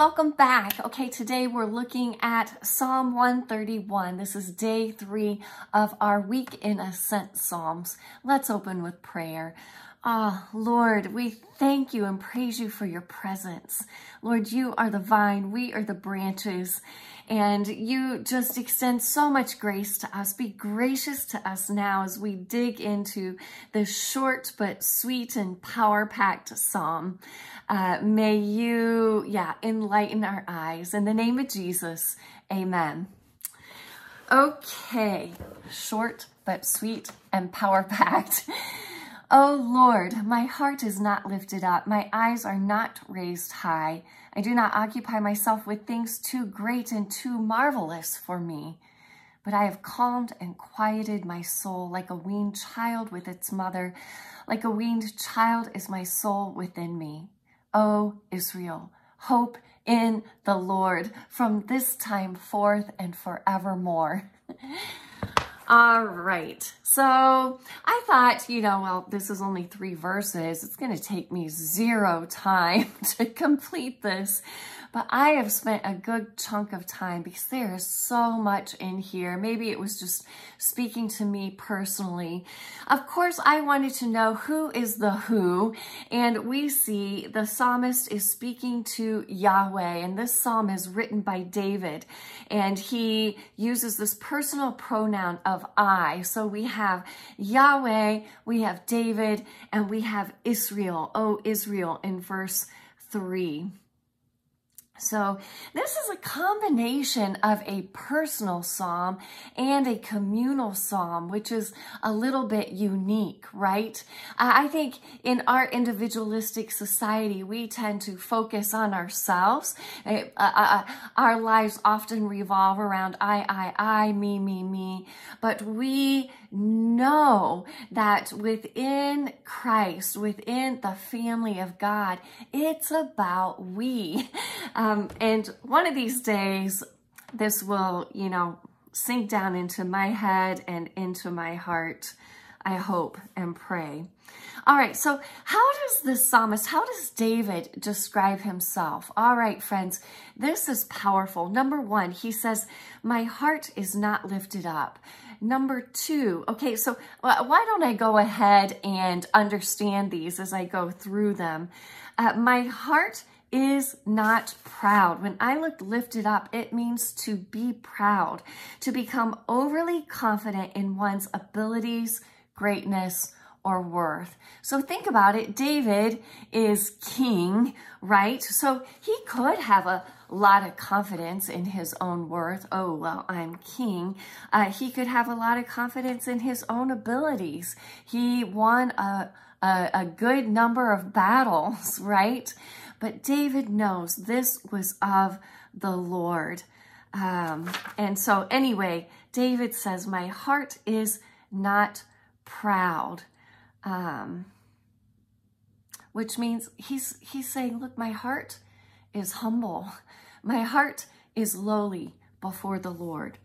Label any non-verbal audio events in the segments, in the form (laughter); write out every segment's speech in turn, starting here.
welcome back. Okay, today we're looking at Psalm 131. This is day three of our week in Ascent Psalms. Let's open with prayer. Ah, oh, Lord, we thank you and praise you for your presence. Lord, you are the vine, we are the branches, and you just extend so much grace to us. Be gracious to us now as we dig into this short but sweet and power-packed psalm. Uh, may you, yeah, enlighten our eyes. In the name of Jesus, amen. Okay, short but sweet and power-packed. (laughs) O Lord, my heart is not lifted up, my eyes are not raised high. I do not occupy myself with things too great and too marvelous for me. But I have calmed and quieted my soul like a weaned child with its mother. Like a weaned child is my soul within me. O Israel, hope in the Lord from this time forth and forevermore. (laughs) All right. So I thought, you know, well, this is only three verses. It's going to take me zero time (laughs) to complete this. But I have spent a good chunk of time because there is so much in here. Maybe it was just speaking to me personally. Of course, I wanted to know who is the who. And we see the psalmist is speaking to Yahweh. And this psalm is written by David. And he uses this personal pronoun of I. So we have Yahweh, we have David, and we have Israel. Oh, Israel in verse 3. So this is a combination of a personal psalm and a communal psalm, which is a little bit unique, right? I think in our individualistic society, we tend to focus on ourselves. Uh, uh, uh, our lives often revolve around I, I, I, me, me, me. But we know that within Christ, within the family of God, it's about we. Um, (laughs) and one of these days, this will, you know, sink down into my head and into my heart, I hope and pray. All right, so how does the psalmist, how does David describe himself? All right, friends, this is powerful. Number one, he says, my heart is not lifted up. Number two, okay, so why don't I go ahead and understand these as I go through them? Uh, my heart is not proud. When I look lifted up, it means to be proud, to become overly confident in one's abilities, greatness, or worth. So think about it. David is king, right? So he could have a lot of confidence in his own worth. Oh, well, I'm king. Uh, he could have a lot of confidence in his own abilities. He won a, a, a good number of battles, (laughs) right? But David knows this was of the Lord. Um, and so anyway, David says, my heart is not proud. Um, which means he's, he's saying, look, my heart is humble. (laughs) My heart is lowly before the Lord.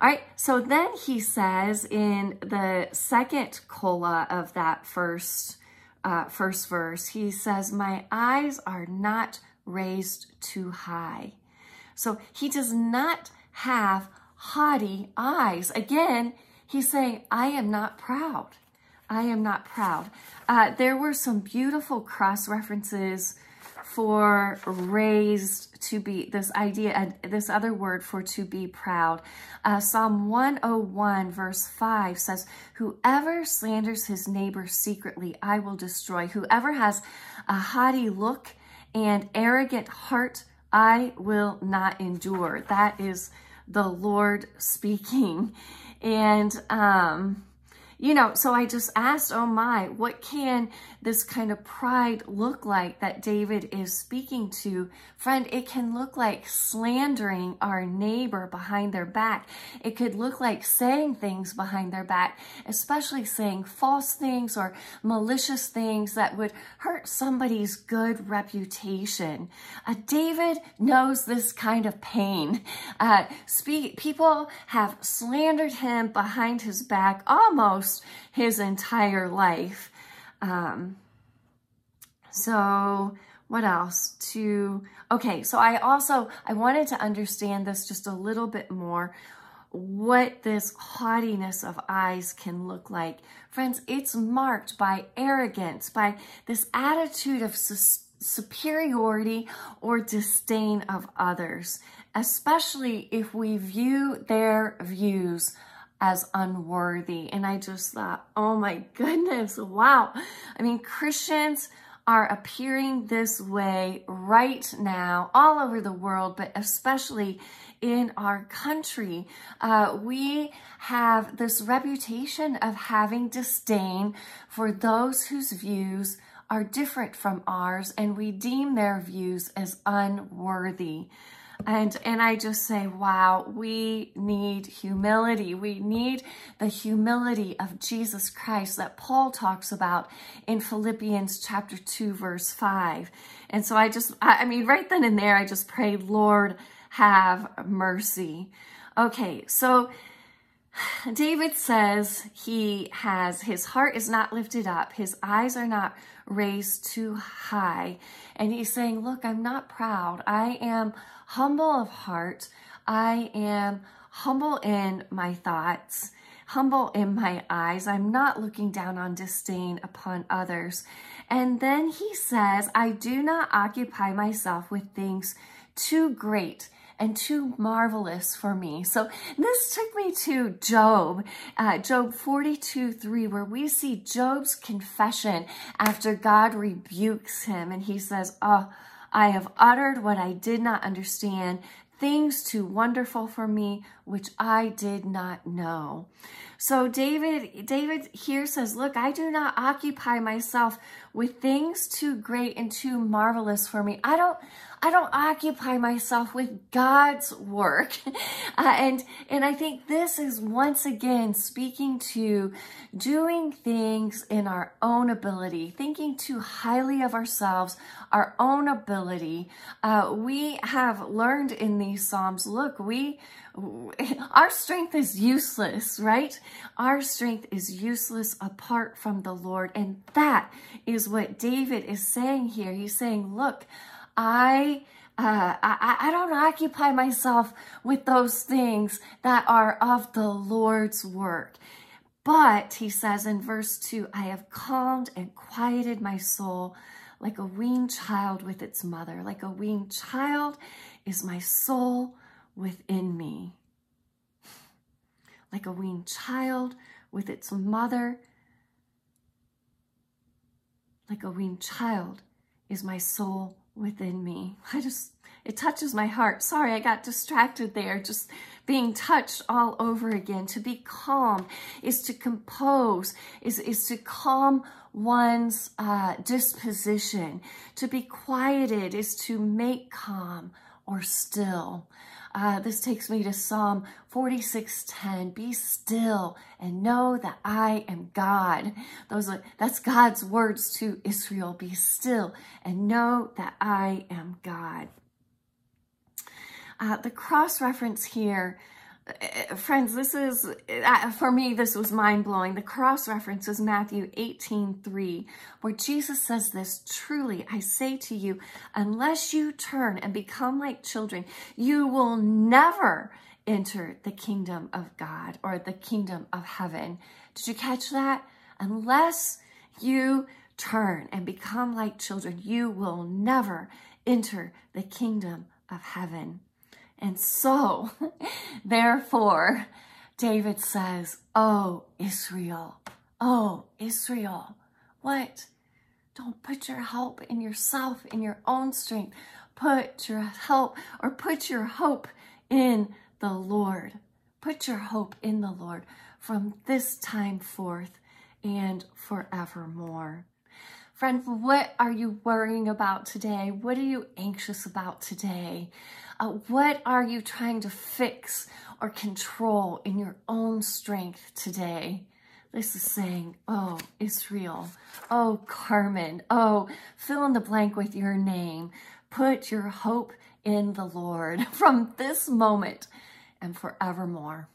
All right, so then he says in the second cola of that first, uh, first verse, he says, my eyes are not raised too high. So he does not have haughty eyes. Again, he's saying, I am not proud. I am not proud. Uh, there were some beautiful cross references for raised to be, this idea, this other word for to be proud. Uh, Psalm 101 verse 5 says, whoever slanders his neighbor secretly, I will destroy. Whoever has a haughty look and arrogant heart, I will not endure. That is the Lord speaking. And, um, you know, so I just asked, oh my, what can this kind of pride look like that David is speaking to? Friend, it can look like slandering our neighbor behind their back. It could look like saying things behind their back, especially saying false things or malicious things that would hurt somebody's good reputation. Uh, David knows this kind of pain. Uh, speak, people have slandered him behind his back almost his entire life. Um, so what else to, okay, so I also, I wanted to understand this just a little bit more, what this haughtiness of eyes can look like. Friends, it's marked by arrogance, by this attitude of superiority or disdain of others, especially if we view their views as unworthy. And I just thought, oh my goodness, wow. I mean, Christians are appearing this way right now all over the world, but especially in our country. Uh, we have this reputation of having disdain for those whose views are different from ours, and we deem their views as unworthy. And, and I just say, wow, we need humility. We need the humility of Jesus Christ that Paul talks about in Philippians chapter 2, verse 5. And so I just, I mean, right then and there, I just prayed, Lord, have mercy. Okay, so David says he has, his heart is not lifted up, his eyes are not raised too high. And he's saying, look, I'm not proud. I am humble of heart. I am humble in my thoughts, humble in my eyes. I'm not looking down on disdain upon others. And then he says, I do not occupy myself with things too great and too marvelous for me. So this took me to Job, uh, Job 42, 3, where we see Job's confession after God rebukes him. And he says, oh, I have uttered what I did not understand, things too wonderful for me, which I did not know. So David, David here says, look, I do not occupy myself with things too great and too marvelous for me. I don't, I don't occupy myself with God's work. (laughs) Uh, and, and I think this is once again speaking to doing things in our own ability, thinking too highly of ourselves, our own ability. Uh, we have learned in these Psalms, look, we, (laughs) our strength is useless, right? Our strength is useless apart from the Lord. And that is what David is saying here. He's saying, look, I, uh, I, I don't occupy myself with those things that are of the Lord's work. But, he says in verse 2, I have calmed and quieted my soul like a weaned child with its mother. Like a weaned child is my soul within me. (laughs) Like a weaned child with its mother, like a weaned child is my soul within me. (laughs) I just, it touches my heart. Sorry, I got distracted there, just being touched all over again. To be calm is to compose, is, is to calm one's uh, disposition. To be quieted is to make calm or still. Uh, this takes me to Psalm 46:10. Be still and know that I am God. Those are that's God's words to Israel. Be still and know that I am God. Uh, the cross reference here friends, this is, uh, for me, this was mind-blowing. The cross reference is Matthew 18, 3, where Jesus says this, Truly, I say to you, unless you turn and become like children, you will never enter the kingdom of God or the kingdom of heaven. Did you catch that? Unless you turn and become like children, you will never enter the kingdom of heaven. And so, (laughs) therefore, David says, Oh, Israel, oh, Israel, what? Don't put your help in yourself, in your own strength. Put your help or put your hope in the Lord. Put your hope in the Lord from this time forth and forevermore. Friend, what are you worrying about today? What are you anxious about today? Uh, what are you trying to fix or control in your own strength today? This is saying, oh, Israel, oh, Carmen, oh, fill in the blank with your name. Put your hope in the Lord (laughs) from this moment and forevermore.